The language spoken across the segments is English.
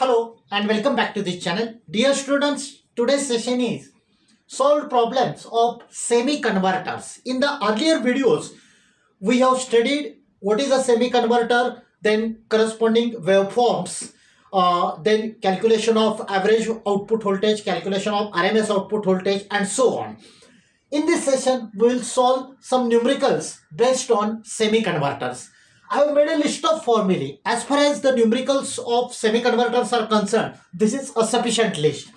Hello and welcome back to this channel. Dear students, today's session is solve problems of semi-converters. In the earlier videos, we have studied what is a semi-converter, then corresponding waveforms, uh, then calculation of average output voltage, calculation of RMS output voltage and so on. In this session, we will solve some numericals based on semi-converters. I have made a list of formulae. As far as the numericals of semi-converters are concerned, this is a sufficient list.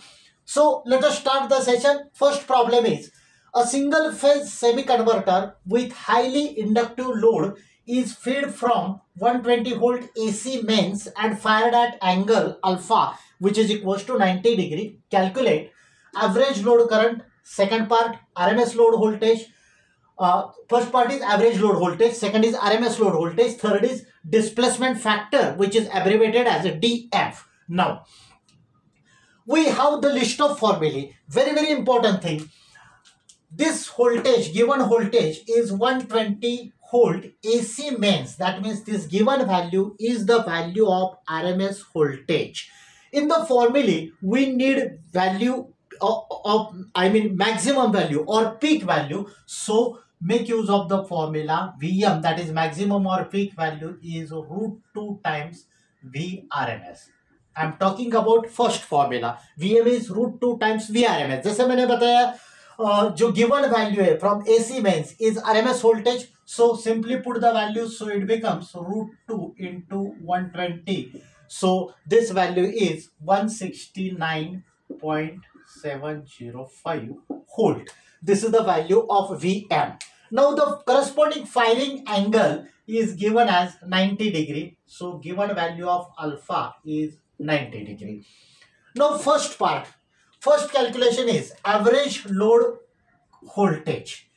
So let us start the session. First problem is a single phase semi-converter with highly inductive load is fed from 120 volt AC mains and fired at angle alpha which is equals to 90 degree. Calculate average load current, second part RMS load voltage, uh, first part is average load voltage, second is RMS load voltage, third is displacement factor which is abbreviated as a DF. Now, we have the list of formulae. Very, very important thing. This voltage, given voltage is 120 volt AC mains. That means this given value is the value of RMS voltage. In the formulae, we need value of, of I mean maximum value or peak value. So make use of the formula Vm that is maximum or peak value is root 2 times Vrms. I am talking about first formula. Vm is root 2 times Vrms. जैसे मैंने बताया जो given value है from AC mains is RMS voltage. So simply put the value so it becomes root 2 into 120. So this value is 169.705 volt. This is the value of Vm. Now the corresponding firing angle is given as 90 degree. So given value of alpha is 90 degree. Now first part, first calculation is average load voltage.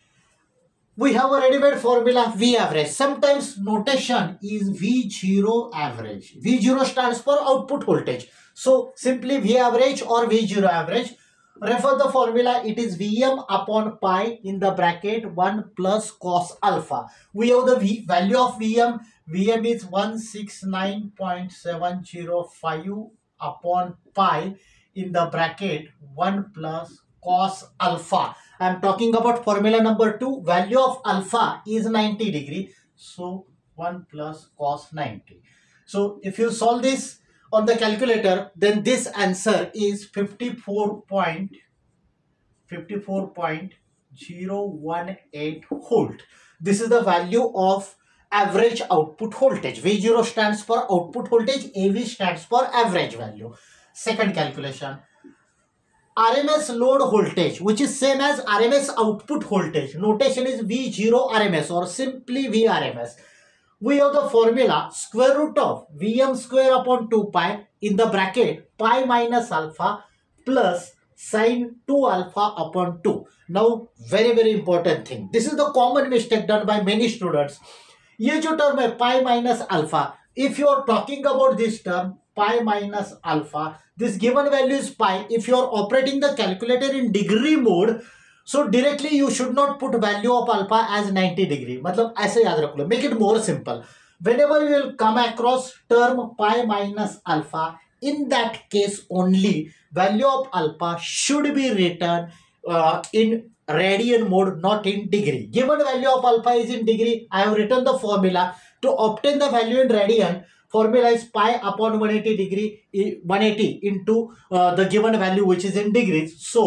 We have a ready-made formula V average. Sometimes notation is V0 average. V0 stands for output voltage. So simply V average or V0 average refer the formula it is Vm upon pi in the bracket 1 plus cos alpha. We have the v, value of Vm. Vm is 169.705 upon pi in the bracket 1 plus cos alpha. I am talking about formula number 2. Value of alpha is 90 degree. So 1 plus cos 90. So if you solve this on the calculator, then this answer is 54.54.018 volt. This is the value of average output voltage. V0 stands for output voltage, AV stands for average value. Second calculation. RMS load voltage which is same as RMS output voltage. Notation is V0 RMS or simply VRMS we have the formula square root of Vm square upon 2 pi in the bracket pi minus alpha plus sine 2 alpha upon 2. Now, very very important thing. This is the common mistake done by many students. ये जो term है pi minus alpha. If you are talking about this term pi minus alpha, this given value is pi. If you are operating the calculator in degree mode, so directly you should not put value of alpha as 90 degree मतलब ऐसे याद रख लो make it more simple when ever you will come across term pi minus alpha in that case only value of alpha should be written uh, in radian mode not in degree given value of alpha is in degree i have written the formula to obtain the value in radian formula is pi upon 180 degree 180 into uh, the given value which is in degrees. So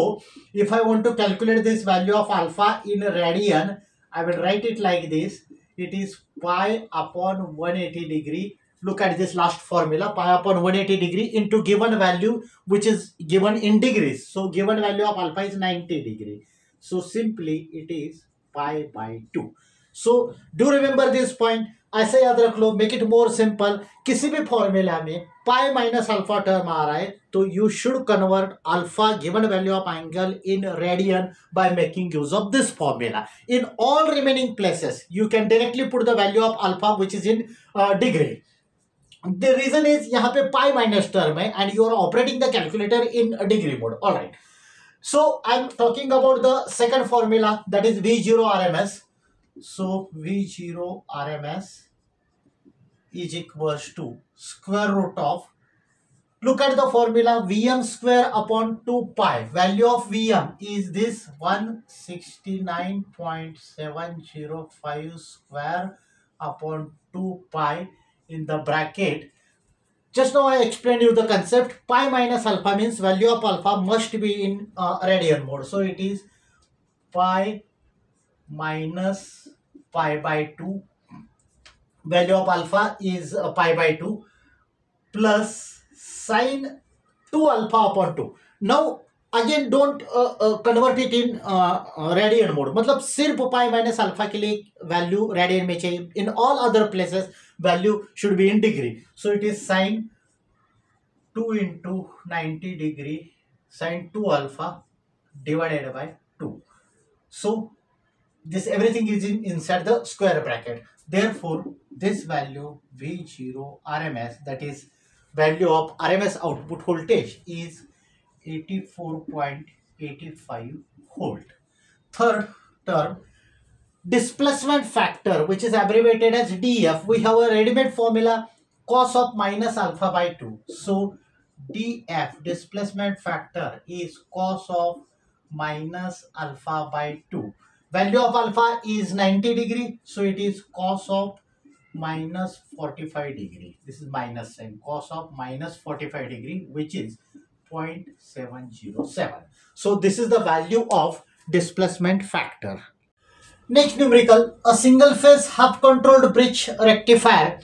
if i want to calculate this value of alpha in radian i will write it like this. It is pi upon 180 degree. Look at this last formula pi upon 180 degree into given value which is given in degrees. So given value of alpha is 90 degree. So simply it is pi by 2 so, do remember this point. ऐसे याद रख लो make it more simple किसी भी formula में pi minus alpha term आ रहा है तो you should convert alpha given value of angle in radian by making use of this formula in all remaining places you can directly put the value of alpha which is in degree the reason is यहाँ पे pi minus term है and you are operating the calculator in degree mode all right about the talking about the second formula, that is v0 rms So V0 RMS is equals to square root of look at the formula Vm square upon 2 pi. Value of Vm is this 169.705 square upon 2 pi in the bracket. Just now I explained you the concept. Pi minus alpha means value of alpha must be in uh, radian mode. So it is pi pi by 2. Value of alpha is uh, pi by 2 plus sine 2 alpha upon 2 now again don't convert it in radian mode मतलब सिर्फ़ पाई minus alpha के लिए value radian में चाहिए। In all other places value should be in degree so it is sine two into ninety degree sine two alpha divided by 2 so this everything is in inside the square bracket therefore this value v0 rms that is value of RMS output voltage is 84.85 volt. Third term, displacement factor which is abbreviated as DF. We have a ready-made formula cos of minus alpha by 2. So DF displacement factor is cos of minus alpha by 2. Value of alpha is 90 degree. So it is cos of minus 45 degree. This is minus sign cos of minus 45 degree which is 0.707. So this is the value of displacement factor. Next numerical, a single phase half controlled bridge rectifier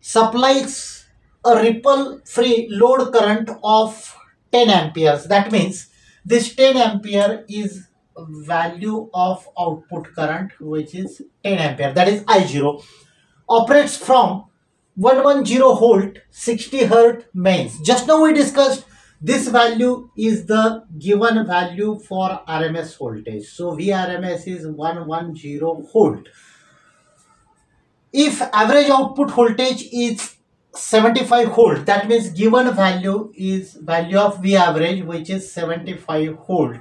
supplies a ripple free load current of 10 amperes. That means this 10 ampere is value of output current which is 10 ampere that is I0 operates from 110 volt 60 hertz mains. Just now we discussed this value is the given value for RMS voltage. So VRMS is 110 volt. If average output voltage is 75 volt, that means given value is value of V average which is 75 volt.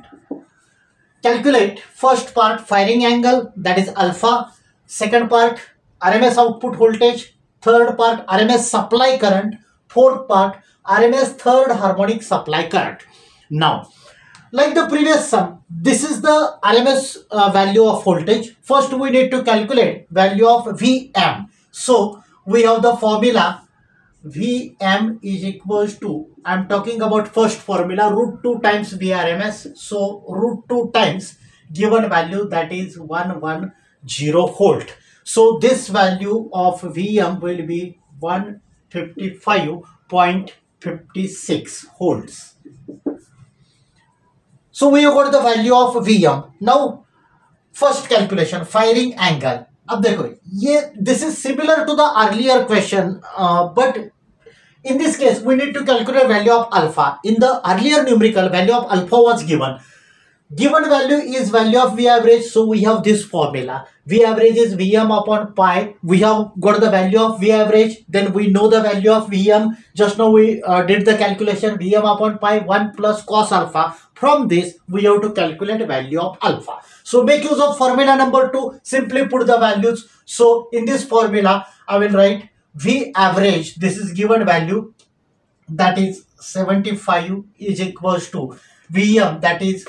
Calculate first part firing angle that is alpha, second part RMS output voltage, third part RMS supply current, fourth part RMS third harmonic supply current. Now, like the previous sum, this is the RMS uh, value of voltage. First, we need to calculate value of Vm. So, we have the formula Vm is equals to, I am talking about first formula, root 2 times VRMS. So, root 2 times given value that is 110 volt. So this value of Vm will be 155.56 volts. So we got the value of Vm. Now first calculation firing angle. अब देखो ये this is similar to the earlier question uh, but in this case we need to calculate value of alpha. In the earlier numerical value of alpha was given given value is value of V average. So we have this formula. V average is Vm upon pi. We have got the value of V average. Then we know the value of Vm. Just now we uh, did the calculation Vm upon pi 1 plus cos alpha. From this we have to calculate value of alpha. So make use of formula number 2. Simply put the values. So in this formula I will write V average. This is given value that is 75 is equals to Vm that is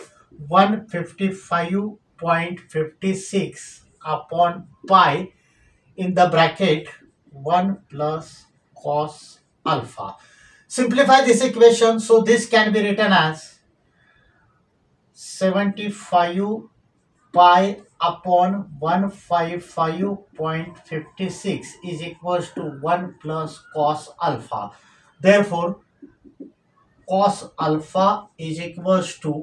155.56 upon pi in the bracket 1 plus cos alpha. Simplify this equation so this can be written as 75 pi upon one five five point fifty six is equals to one plus cos alpha there four cos alpha is equals to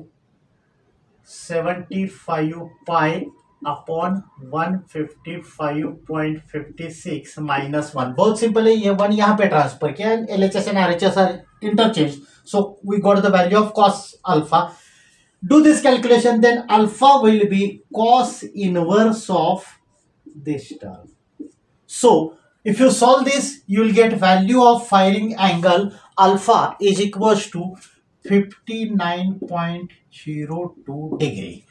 seventy five pi upon one fifty five point fifty six minus one बहुत simple है ये one यहाँ पे transfer किया L H S and R H S are interchange so we got the value of cos alpha do this calculation then alpha will be cos inverse of this term so if you solve this you will get value of firing angle alpha is equals to 59.02 degree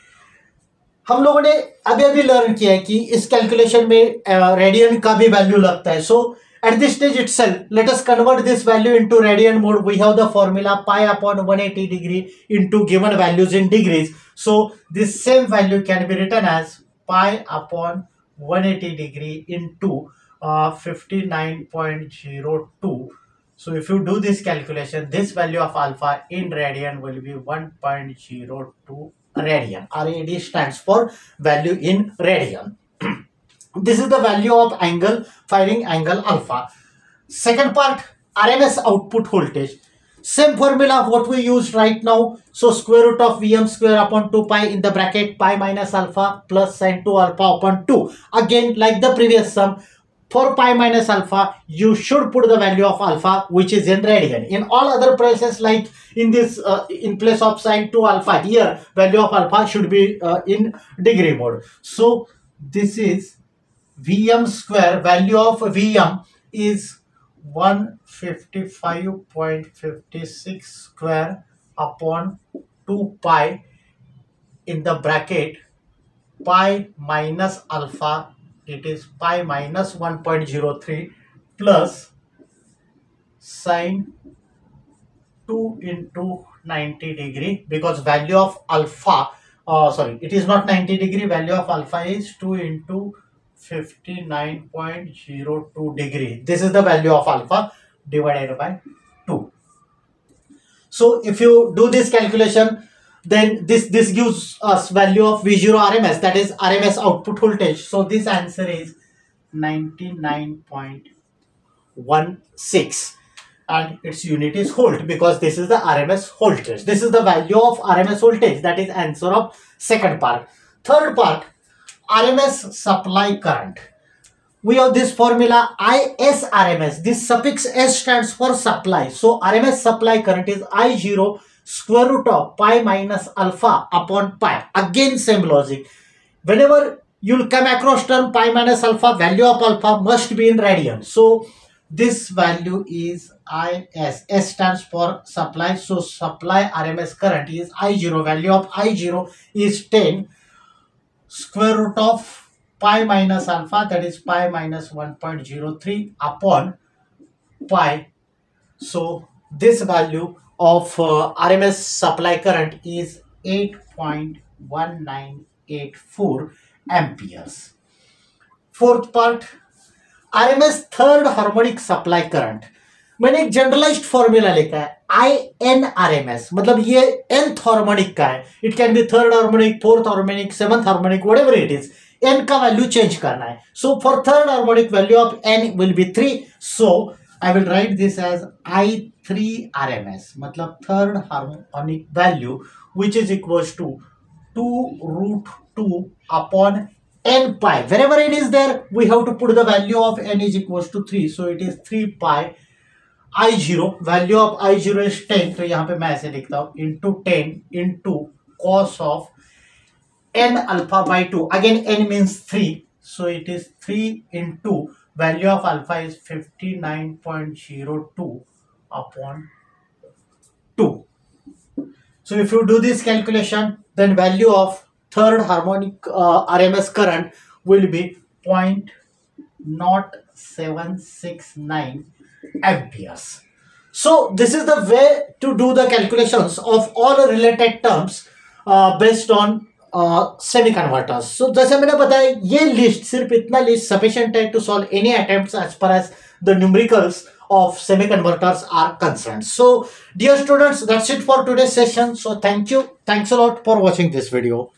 हम लोगों ने अभी अभी learn किया है कि इस calculation में रेडियन का भी वैल्यू लगता है सो at this stage itself, let us convert this value into radian mode. We have the formula pi upon 180 degree into given values in degrees. So this same value can be written as pi upon 180 degree into uh, 59.02. So if you do this calculation, this value of alpha in radian will be 1.02 radian. RAD stands for value in radian. This is the value of angle firing angle alpha. Second part RMS output voltage. Same formula what we used right now. So square root of Vm square upon 2 pi in the bracket pi minus alpha plus sine 2 alpha upon 2. Again like the previous sum for pi minus alpha you should put the value of alpha which is in radian. In all other places like in this uh, in place of sine 2 alpha here value of alpha should be uh, in degree mode. So this is Vm square value of Vm is 155.56 square upon 2 pi in the bracket. Pi minus alpha it is pi minus 1.03 plus sine 2 into 90 degree because value of alpha uh, sorry it is not 90 degree value of alpha is 2 into 59.02 degree. This is the value of alpha divided by 2. So if you do this calculation, then this, this gives us value of V0 RMS, that is RMS output voltage. So this answer is 99.16 and its unit is volt because this is the RMS voltage. This is the value of RMS voltage, that is answer of second part. Third part, RMS supply current. We have this formula ISRMS. This suffix S stands for supply. So RMS supply current is I0 square root of pi minus alpha upon pi. Again same logic. Whenever you'll come across term pi minus alpha, value of alpha must be in radian. So this value is IS. S stands for supply. So supply RMS current is I0. Value of I0 is 10 square root of pi minus alpha that is pi minus 1.03 upon pi. So this value of uh, RMS supply current is 8.1984 amperes. Fourth part RMS third harmonic supply current मैंने एक generalised formula लिखा है I N R M S मतलब ये nth harmonic का है। It can be third harmonic fourth harmonic seventh harmonic whatever it is N का value change करना है। So for third harmonic value of N will be three so I will write this as I three R M S मतलब third harmonic value which is equal to two root two upon n pi. Wherever n is there, we have to put the value of n is equals to 3 so, it is 3 pi I zero value of I zero is ten तो यहाँ पे मैं ऐसे लिखता हूँ into ten into cos of N alpha by two again N means three so it is three into value of alpha is fifty nine point zero two upon two so if you do this calculation then value of third harmonic uh, RMS current will be 0.0769 amperes. So this is the way to do the calculations of all related terms uh, based on uh, semi-converters. So जैसे मैंने बताया ये list सिर्फ इतना list sufficient to solve any attempts as far as the numericals of semi-converters are concerned. So dear students, that's it for today's session. So thank you. Thanks a lot for watching this video.